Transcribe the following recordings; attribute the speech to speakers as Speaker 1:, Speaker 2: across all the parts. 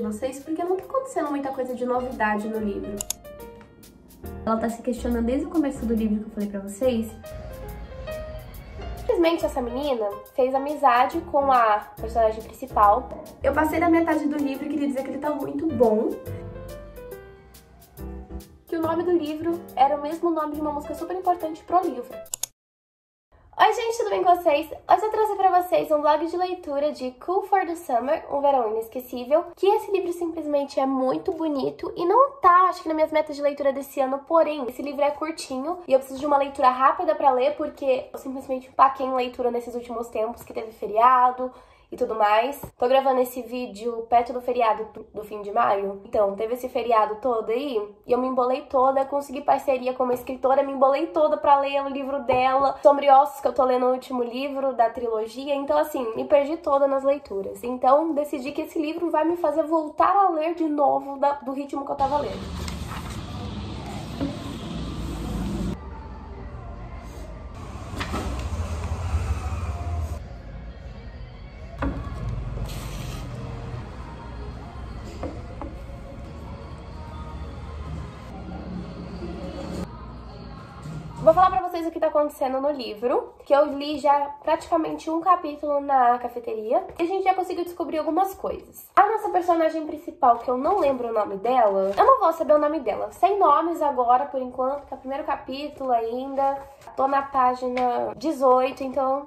Speaker 1: vocês porque não tá acontecendo muita coisa de novidade no livro. Ela tá se questionando desde o começo do livro que eu falei pra vocês.
Speaker 2: Simplesmente essa menina fez amizade com a personagem principal.
Speaker 1: Eu passei da metade do livro e queria dizer que ele tá muito bom.
Speaker 2: Que o nome do livro era o mesmo nome de uma música super importante pro livro. Oi gente, tudo bem com vocês? Hoje eu trouxe pra vocês um vlog de leitura de Cool for the Summer, um verão inesquecível, que esse livro simplesmente é muito bonito e não tá, acho que nas minhas metas de leitura desse ano, porém, esse livro é curtinho e eu preciso de uma leitura rápida pra ler porque eu simplesmente paquei em leitura nesses últimos tempos, que teve feriado, e tudo mais. Tô gravando esse vídeo perto do feriado do fim de maio. Então, teve esse feriado todo aí e eu me embolei toda, consegui parceria com uma escritora, me embolei toda pra ler o livro dela, Sobre Ossos, que eu tô lendo o último livro da trilogia. Então, assim, me perdi toda nas leituras. Então, decidi que esse livro vai me fazer voltar a ler de novo da, do ritmo que eu tava lendo. Vou falar pra vocês o que tá acontecendo no livro, que eu li já praticamente um capítulo na cafeteria, e a gente já conseguiu descobrir algumas coisas. A nossa personagem principal, que eu não lembro o nome dela, eu não vou saber o nome dela. Sem nomes agora, por enquanto, que é o primeiro capítulo ainda. Tô na página 18, então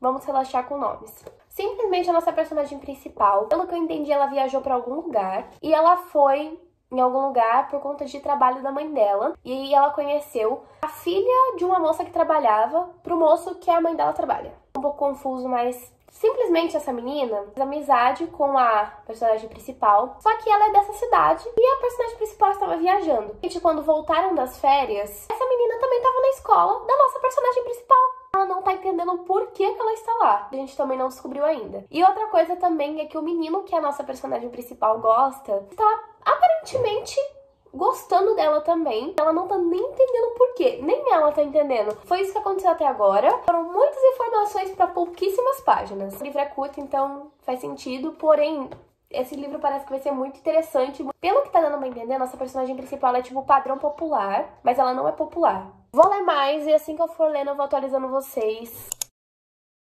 Speaker 2: vamos relaxar com nomes. Simplesmente a nossa personagem principal, pelo que eu entendi, ela viajou para algum lugar e ela foi em algum lugar por conta de trabalho da mãe dela. E ela conheceu a filha de uma moça que trabalhava pro moço que a mãe dela trabalha. Um pouco confuso, mas simplesmente essa menina fez amizade com a personagem principal, só que ela é dessa cidade e a personagem principal estava viajando. E quando voltaram das férias, essa menina também estava na escola da nossa personagem principal. Ela não tá entendendo por que, que ela está lá. A gente também não descobriu ainda. E outra coisa também é que o menino que a nossa personagem principal gosta está aparentemente gostando dela também. Ela não tá nem entendendo por quê, nem ela tá entendendo. Foi isso que aconteceu até agora. Foram muitas informações para pouquíssimas páginas. O livro é curto, então faz sentido, porém esse livro parece que vai ser muito interessante. Pelo que tá dando pra entender, nossa personagem principal é tipo padrão popular, mas ela não é popular. Vou ler mais e assim que eu for lendo eu vou atualizando vocês.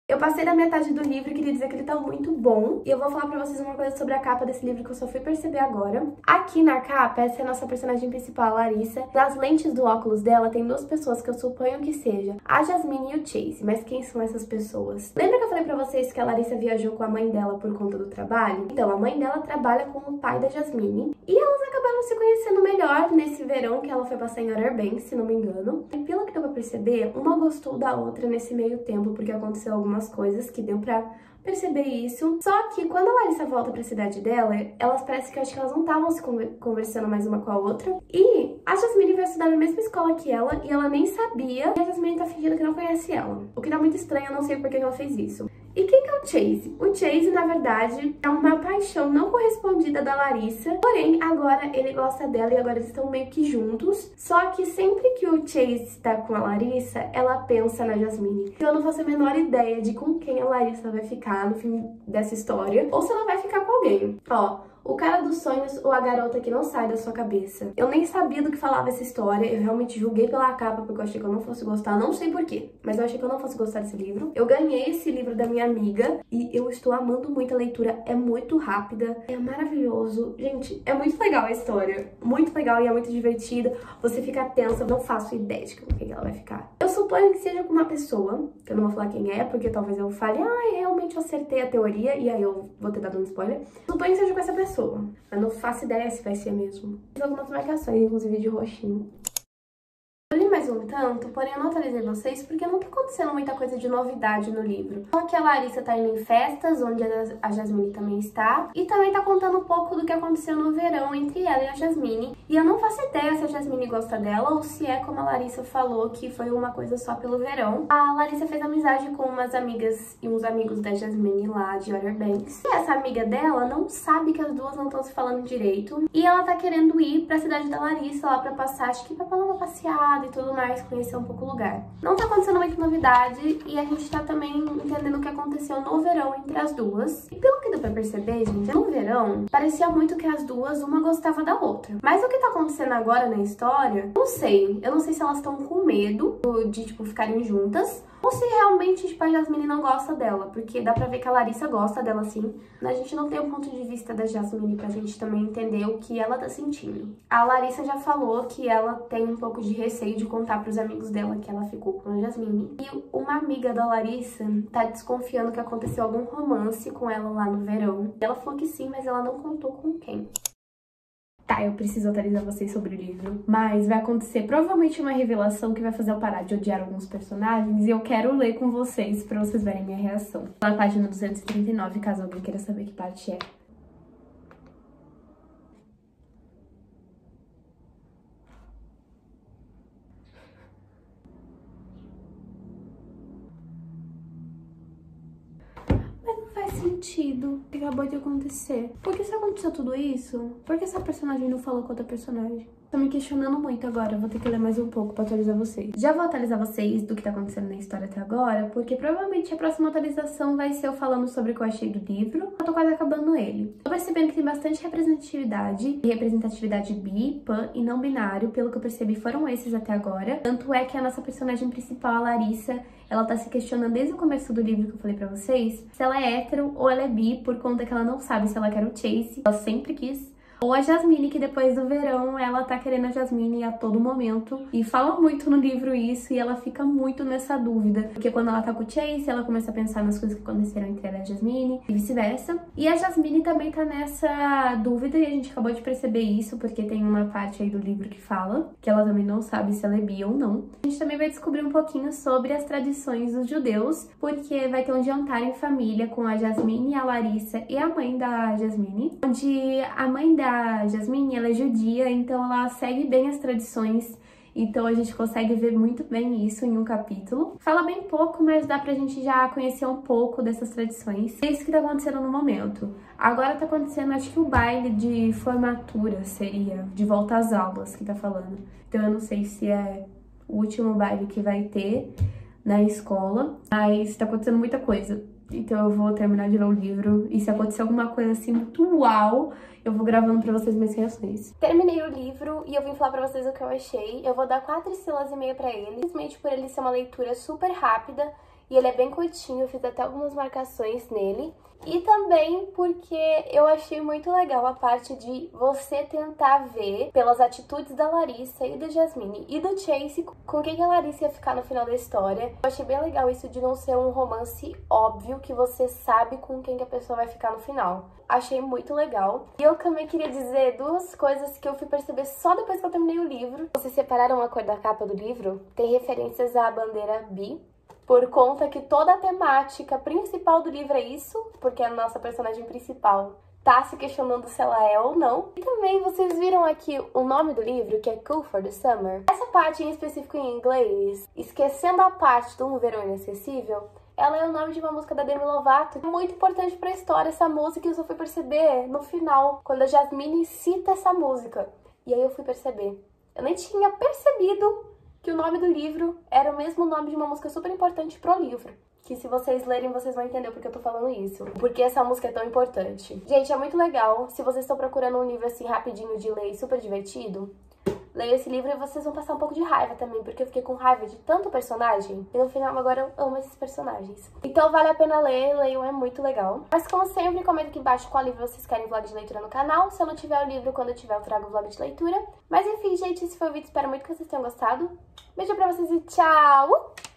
Speaker 1: Eu passei da metade do livro e queria dizer que ele tá muito bom. E eu vou falar pra vocês uma coisa sobre a capa desse livro que eu só fui perceber agora. Aqui na capa, essa é a nossa personagem principal, a Larissa. Nas lentes do óculos dela tem duas pessoas que eu suponho que seja a Jasmine e o Chase. Mas quem são essas pessoas? Lembra que eu falei pra vocês que a Larissa viajou com a mãe dela por conta do trabalho? Então, a mãe dela trabalha com o pai da Jasmine. E elas acabaram se conhecendo melhor nesse verão que ela foi passar em Outer Banks, se não me engano. E pelo que deu pra perceber, uma gostou da outra nesse meio tempo, porque aconteceu alguma algumas coisas que deu pra perceber isso. Só que quando a Larissa volta pra cidade dela, elas parece que acho que elas não estavam se conversando mais uma com a outra. E a Jasmine vai estudar na mesma escola que ela e ela nem sabia. E a Jasmine tá fingindo que não conhece ela. O que tá muito estranho, eu não sei por que ela fez isso. E quem que é o Chase? O Chase, na verdade, é uma paixão não correspondida da Larissa, porém, agora ele gosta dela e agora eles estão meio que juntos. Só que sempre que o Chase está com a Larissa, ela pensa na Jasmine. Então eu não faço a menor ideia de com quem a Larissa vai ficar no fim dessa história, ou se ela vai ficar com alguém. Ó, o cara dos sonhos ou a garota que não sai da sua cabeça. Eu nem sabia do que falava essa história, eu realmente julguei pela capa porque eu achei que eu não fosse gostar, não sei porquê, mas eu achei que eu não fosse gostar desse livro. Eu ganhei esse livro da minha amiga e eu estou amando muito a leitura, é muito rápida, é maravilhoso. Gente, é muito legal a história, muito legal e é muito divertida. Você fica tensa, não faço ideia de com quem ela vai ficar. Eu suponho que seja com uma pessoa, que eu não vou falar quem é, porque talvez eu fale, ah, realmente eu acertei a teoria, e aí eu vou ter dado um spoiler. Suponho que seja com essa pessoa. Eu não faço ideia se vai ser mesmo. Fiz algumas marcações, inclusive de roxinho mais um tanto, porém eu não atualizei vocês porque não tá acontecendo muita coisa de novidade no livro. Só que a Larissa tá indo em festas, onde a Jasmine também está, e também tá contando um pouco do que aconteceu no verão entre ela e a Jasmine. E eu não faço ideia se a Jasmine gosta dela ou se é como a Larissa falou, que foi uma coisa só pelo verão. A Larissa fez amizade com umas amigas e uns amigos da Jasmine lá de Banks. E essa amiga dela não sabe que as duas não estão se falando direito. E ela tá querendo ir pra cidade da Larissa lá pra passar, acho que pra dar uma passeada e tudo tudo mais, conhecer um pouco o lugar. Não tá acontecendo muita novidade e a gente tá também entendendo o que aconteceu no verão entre as duas. E pelo que deu pra perceber, gente, no verão, parecia muito que as duas, uma gostava da outra. Mas o que tá acontecendo agora na história, não sei. Eu não sei se elas estão com medo de, tipo, ficarem juntas ou se realmente, tipo, a Jasmine não gosta dela, porque dá pra ver que a Larissa gosta dela sim. A gente não tem o um ponto de vista da Jasmine pra gente também entender o que ela tá sentindo. A Larissa já falou que ela tem um pouco de receio de contar pros amigos dela que ela ficou com a Jasmine. E uma amiga da Larissa tá desconfiando que aconteceu algum romance com ela lá no verão. Ela falou que sim, mas ela não contou com quem. Tá, eu preciso atualizar vocês sobre o livro, mas vai acontecer provavelmente uma revelação que vai fazer eu parar de odiar alguns personagens e eu quero ler com vocês pra vocês verem minha reação. Na página 239, caso alguém queira saber que parte é. Sentido que acabou de acontecer. Por que se aconteceu tudo isso? Por que essa personagem não falou com outra personagem? Tô me questionando muito agora, vou ter que ler mais um pouco pra atualizar vocês. Já vou atualizar vocês do que tá acontecendo na história até agora, porque provavelmente a próxima atualização vai ser eu falando sobre o que eu achei do livro. Eu tô quase acabando ele. Tô percebendo que tem bastante representatividade, e representatividade bi, pan e não binário, pelo que eu percebi foram esses até agora. Tanto é que a nossa personagem principal, a Larissa, ela tá se questionando desde o começo do livro que eu falei pra vocês, se ela é hétero ou ela é bi, por conta que ela não sabe se ela quer o Chase. Ela sempre quis ou a Jasmine, que depois do verão ela tá querendo a Jasmine a todo momento. E fala muito no livro isso e ela fica muito nessa dúvida. Porque quando ela tá com o Chase, ela começa a pensar nas coisas que aconteceram entre ela e a Jasmine e vice-versa. E a Jasmine também tá nessa dúvida e a gente acabou de perceber isso porque tem uma parte aí do livro que fala que ela também não sabe se ela é bi ou não. A gente também vai descobrir um pouquinho sobre as tradições dos judeus, porque vai ter um jantar em família com a Jasmine, a Larissa e a mãe da Jasmine, onde a mãe da a Jasmine, ela é judia, então ela segue bem as tradições então a gente consegue ver muito bem isso em um capítulo. Fala bem pouco, mas dá pra gente já conhecer um pouco dessas tradições. É isso que tá acontecendo no momento. Agora tá acontecendo, acho que o baile de formatura seria, de volta às aulas que tá falando. Então eu não sei se é o último baile que vai ter na escola, mas tá acontecendo muita coisa. Então eu vou terminar de ler o livro. E se acontecer alguma coisa assim muito uau, eu vou gravando pra vocês minhas reações.
Speaker 2: Terminei o livro e eu vim falar pra vocês o que eu achei. Eu vou dar quatro estrelas e meia pra ele. Simplesmente por ele ser uma leitura super rápida e ele é bem curtinho, eu fiz até algumas marcações nele. E também porque eu achei muito legal a parte de você tentar ver pelas atitudes da Larissa e da Jasmine e do Chase com quem a Larissa ia ficar no final da história. Eu achei bem legal isso de não ser um romance óbvio que você sabe com quem que a pessoa vai ficar no final. Achei muito legal. E eu também queria dizer duas coisas que eu fui perceber só depois que eu terminei o livro. Vocês separaram a cor da capa do livro? Tem referências à bandeira bi por conta que toda a temática principal do livro é isso, porque a nossa personagem principal tá se questionando se ela é ou não. E também vocês viram aqui o nome do livro, que é Cool for the Summer. Essa parte em específico em inglês, esquecendo a parte do Um Verão Inacessível, ela é o nome de uma música da Demi Lovato. É muito importante pra história essa música e eu só fui perceber no final, quando a Jasmine cita essa música. E aí eu fui perceber. Eu nem tinha percebido que o nome do livro era o mesmo nome de uma música super importante pro livro. Que se vocês lerem, vocês vão entender porque eu tô falando isso. Porque essa música é tão importante. Gente, é muito legal. Se vocês estão procurando um livro assim rapidinho de ler e super divertido, leia esse livro e vocês vão passar um pouco de raiva também, porque eu fiquei com raiva de tanto personagem. E no final agora eu amo esses personagens. Então vale a pena ler, leiam, é muito legal. Mas como sempre, comenta aqui embaixo qual livro vocês querem vlog de leitura no canal. Se eu não tiver o livro, quando eu tiver eu trago vlog de leitura. Mas enfim, gente, esse foi o vídeo, espero muito que vocês tenham gostado. Beijo pra vocês e tchau!